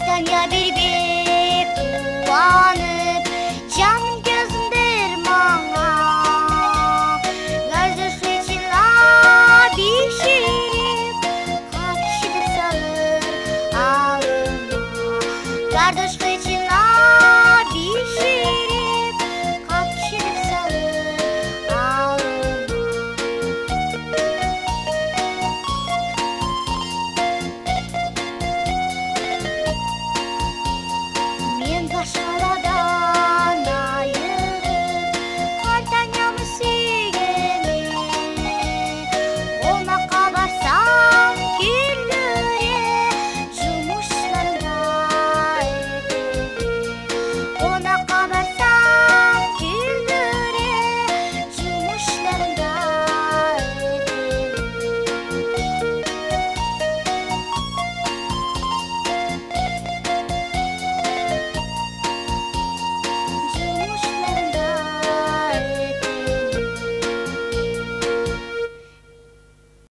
Yerden ya bir bir Puanıp Can gözümdür mama Gözü seçila bir şey Kalkışıdır salır ağlıyor. Kardeş seçila